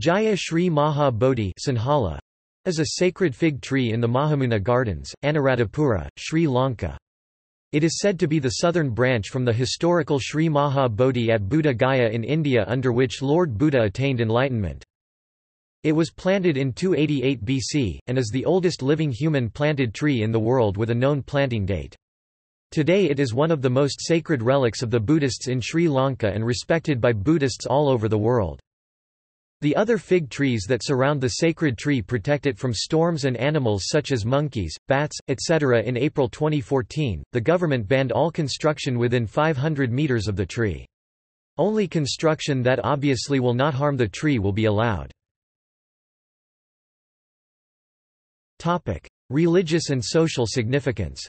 Jaya Sri Maha Bodhi Sinhala is a sacred fig tree in the Mahamewna Gardens, Anuradhapura, Sri Lanka. It is said to be the southern branch from the historical Sri Maha Bodhi at Buddha Gaya in India under which Lord Buddha attained enlightenment. It was planted in 288 BC, and is the oldest living human planted tree in the world with a known planting date. Today it is one of the most sacred relics of the Buddhists in Sri Lanka and respected by Buddhists all over the world. The other fig trees that surround the sacred tree protect it from storms and animals such as monkeys, bats, etc. In April 2014, the government banned all construction within 500 meters of the tree. Only construction that obviously will not harm the tree will be allowed. Topic: Religious and social significance.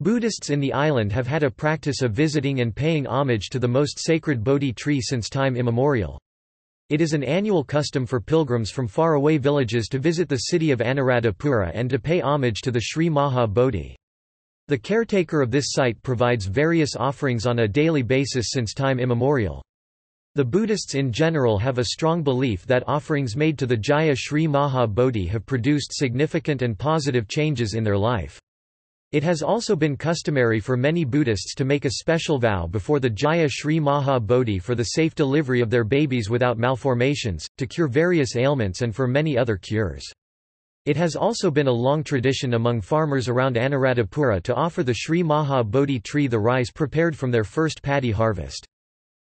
Buddhists in the island have had a practice of visiting and paying homage to the most sacred Bodhi tree since time immemorial. It is an annual custom for pilgrims from faraway villages to visit the city of Anuradhapura and to pay homage to the Sri Maha Bodhi. The caretaker of this site provides various offerings on a daily basis since time immemorial. The Buddhists in general have a strong belief that offerings made to the Jaya Sri Maha Bodhi have produced significant and positive changes in their life. It has also been customary for many Buddhists to make a special vow before the Jaya Sri Maha Bodhi for the safe delivery of their babies without malformations, to cure various ailments and for many other cures. It has also been a long tradition among farmers around Anuradhapura to offer the Sri Maha Bodhi tree the rice prepared from their first paddy harvest.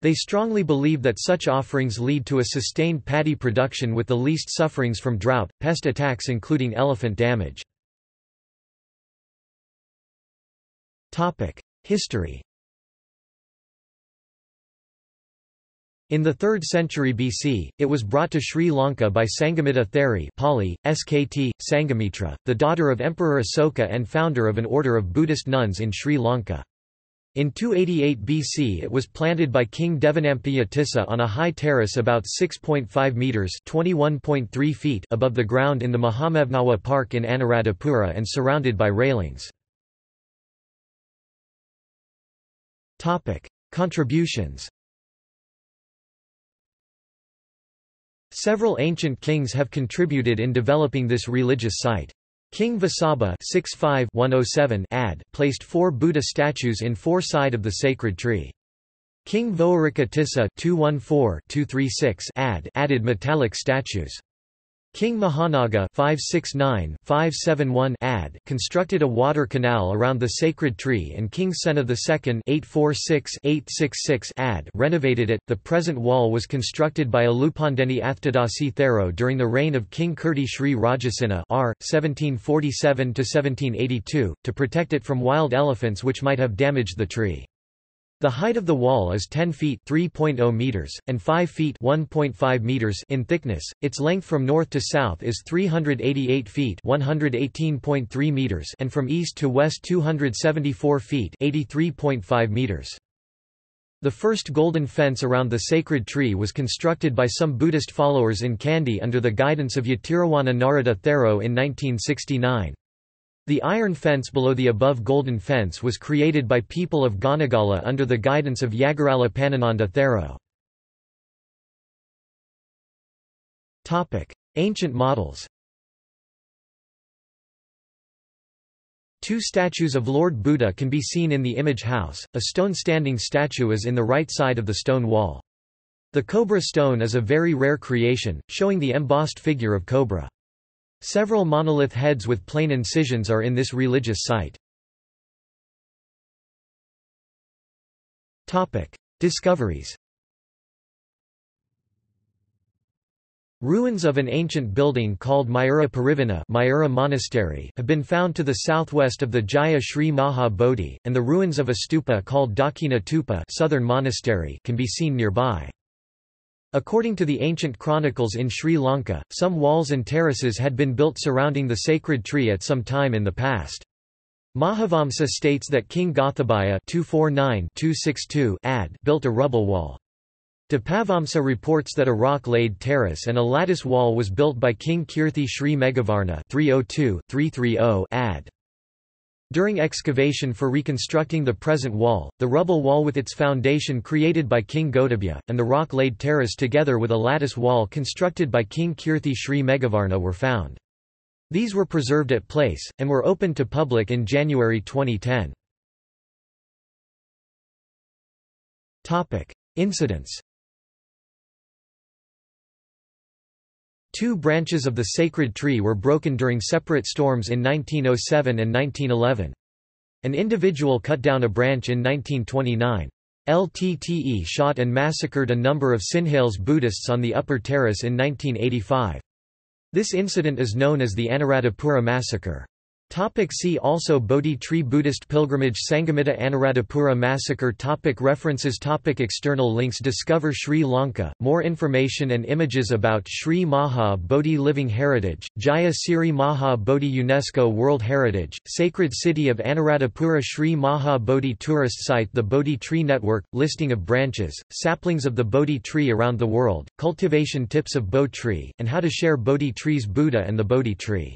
They strongly believe that such offerings lead to a sustained paddy production with the least sufferings from drought, pest attacks including elephant damage. History In the 3rd century BC, it was brought to Sri Lanka by Sanghamitta Theri Pali, SKT, Sanghamitra, the daughter of Emperor Asoka and founder of an order of Buddhist nuns in Sri Lanka. In 288 BC it was planted by King Devanampiyatissa on a high terrace about 6.5 metres feet above the ground in the Mahamevnawa Park in Anuradhapura and surrounded by railings. Topic: Contributions. Several ancient kings have contributed in developing this religious site. King Vasabha oh ad placed four Buddha statues in four side of the sacred tree. King Voharika Tissa ad added metallic statues. King Mahanaga 569-571 ad constructed a water canal around the sacred tree and King Sena II 846-866 ad renovated it. The present wall was constructed by Alupandeni Athdadasi Thero during the reign of King Kirti Sri Rajasinha R. 1747-1782, to protect it from wild elephants which might have damaged the tree. The height of the wall is 10 feet (3.0 meters) and 5 feet (1.5 meters) in thickness. Its length from north to south is 388 feet (118.3 meters) and from east to west 274 feet (83.5 meters). The first golden fence around the sacred tree was constructed by some Buddhist followers in Kandy under the guidance of Yatirawana Narada Thero in 1969. The iron fence below the above golden fence was created by people of Ganagala under the guidance of Yagarala Panananda Thero. Ancient models Two statues of Lord Buddha can be seen in the image house, a stone standing statue is in the right side of the stone wall. The cobra stone is a very rare creation, showing the embossed figure of cobra. Several monolith heads with plain incisions are in this religious site. Discoveries Ruins of an ancient building called Mayura Pirivena Mayura Monastery have been found to the southwest of the Jaya Sri Maha Bodhi, and the ruins of a stupa called Dakina Tupa Southern Monastery can be seen nearby. According to the ancient chronicles in Sri Lanka, some walls and terraces had been built surrounding the sacred tree at some time in the past. Mahavamsa states that King Gothabaya 249 ad built a rubble wall. Dipavamsa reports that a rock-laid terrace and a lattice wall was built by King Kirti Sri Meghavarna 302 ad. During excavation for reconstructing the present wall, the rubble wall with its foundation created by King Gotobaya, and the rock-laid terrace together with a lattice wall constructed by King Kirti Sri Meghavarna were found. These were preserved at place, and were opened to public in January 2010. Incidents Two branches of the sacred tree were broken during separate storms in 1907 and 1911. An individual cut down a branch in 1929. LTTE shot and massacred a number of Sinhalese Buddhists on the upper terrace in 1985. This incident is known as the Anuradhapura massacre. Topic see also Bodhi tree Buddhist pilgrimage Sanghamitra Anuradhapura massacre topic References topic External links Discover Sri Lanka, more information and images about Sri Maha Bodhi Living Heritage, Jaya Siri Maha Bodhi UNESCO World Heritage, Sacred City of Anuradhapura Sri Maha Bodhi Tourist Site The Bodhi Tree Network, listing of branches, saplings of the Bodhi tree around the world, cultivation tips of Bo tree, and how to share Bodhi trees Buddha and the Bodhi tree